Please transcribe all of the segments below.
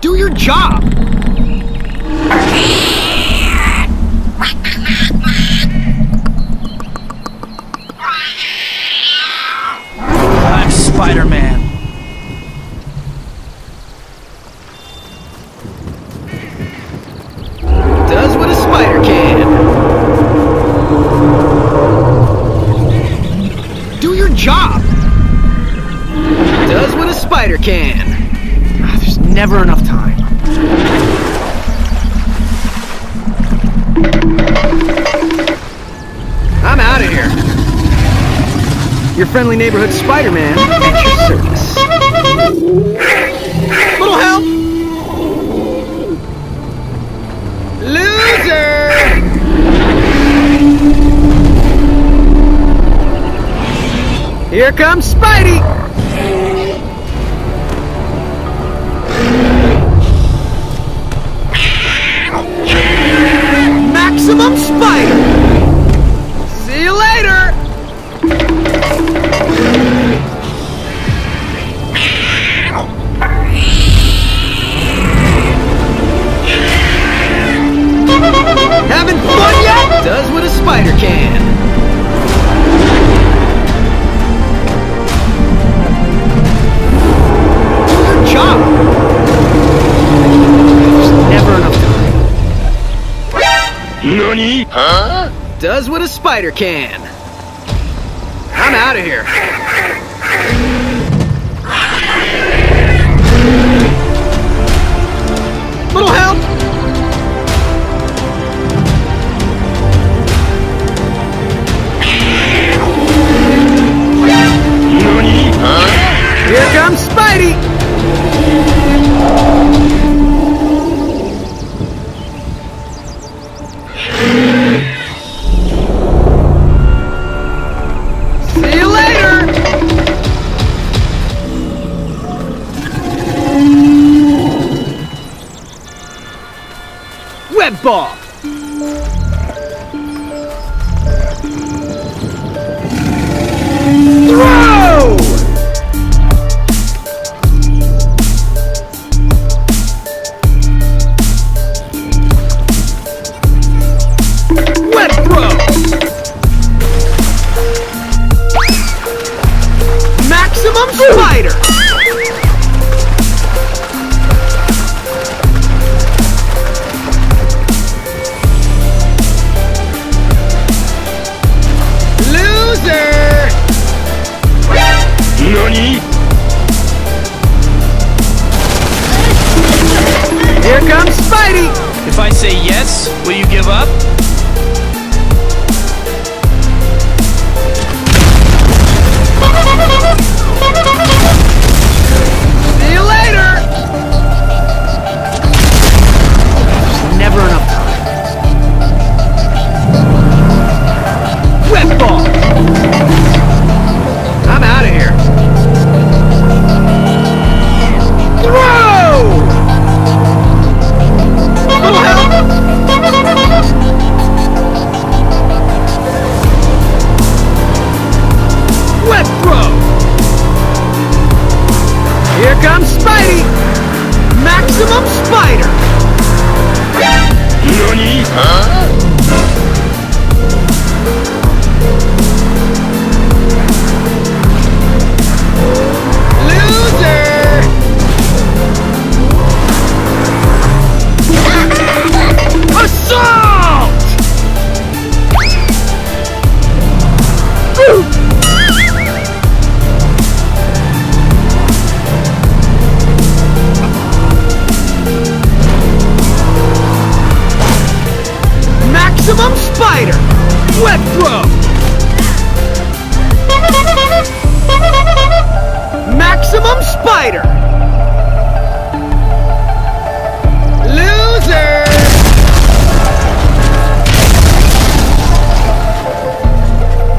Do your job! Never enough time. I'm out of here. Your friendly neighborhood Spider-Man at your service. Little help! Loser! Here comes Spidey! Does what a spider can. I'm out of here. Little help! Here comes Spidey! Will you give up? Comes Spidey! Maximum Spider! NANI? Huh? Maximum Spider! Web throw! Maximum Spider! Loser!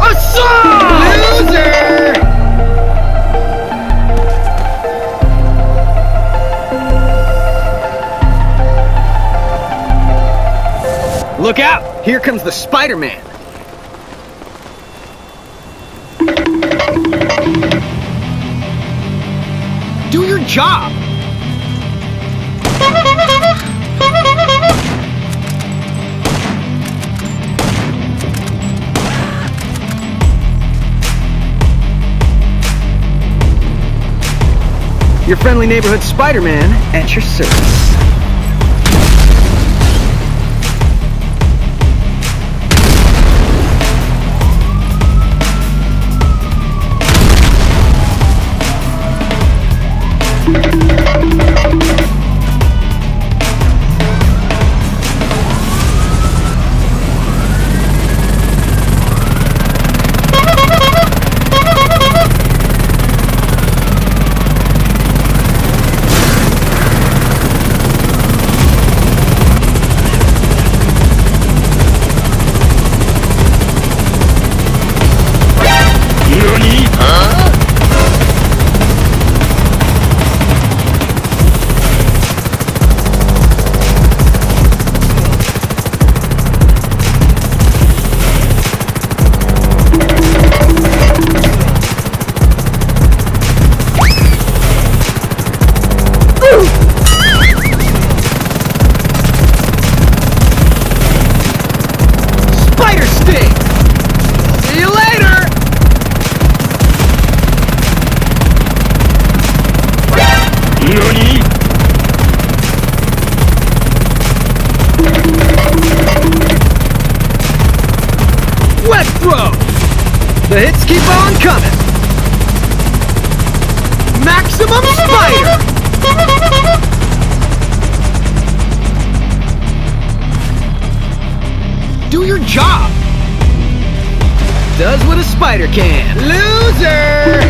Assault! Loser! Look out! Here comes the Spider-Man. Do your job! Your friendly neighborhood Spider-Man at your service. The hits keep on coming! Maximum Spider! Do your job! Does what a spider can. Loser!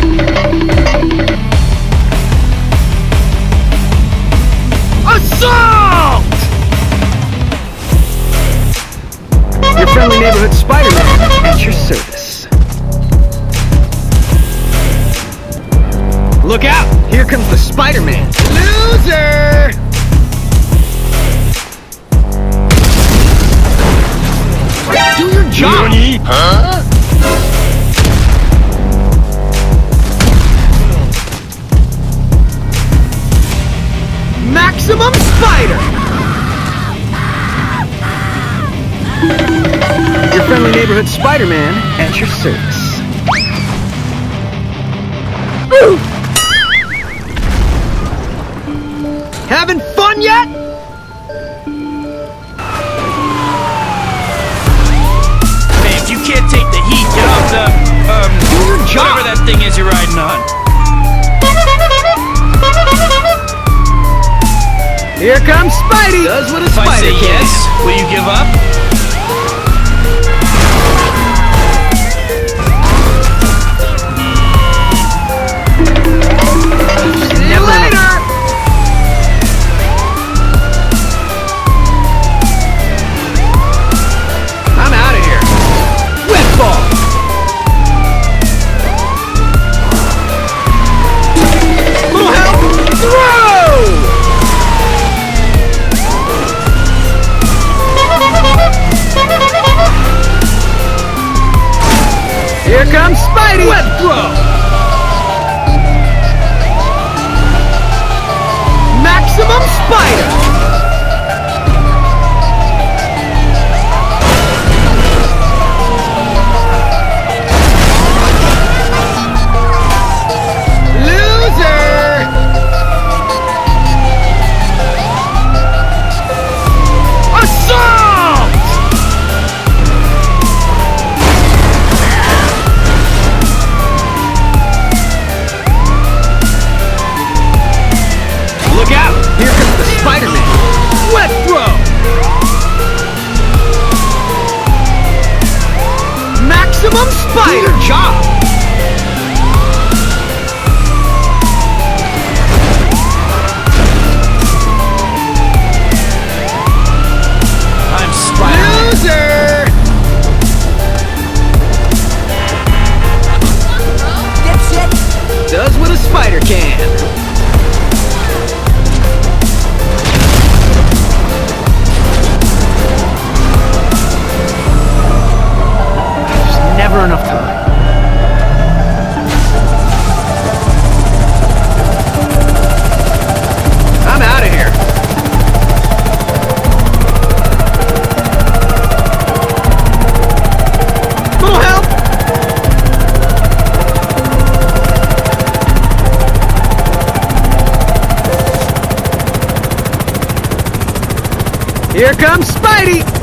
Look out! Here comes the Spider-Man. Loser! Do your job! Huh? Maximum Spider! Your friendly neighborhood Spider-Man at your service. Having fun yet? Hey, if you can't take the heat, get off the, um, Do your job! whatever that thing is you're riding on. Here comes Spidey! Does what a If I spider say can. yes, will you give up? Here comes Spidey! Web throw! Maximum Spider! Here comes Spidey!